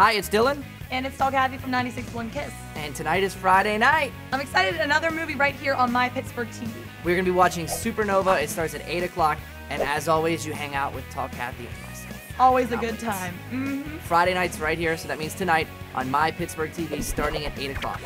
Hi, it's Dylan, And it's Tall Cathy from 96.1 Kiss. and tonight is Friday night. I'm excited. Another movie right here on my Pittsburgh TV. We're gonna be watching Supernova. It starts at 8 o'clock, and as always, you hang out with Tall Cathy and myself. Always a good time. hmm Friday night's right here, so that means tonight on my Pittsburgh TV starting at 8 o'clock.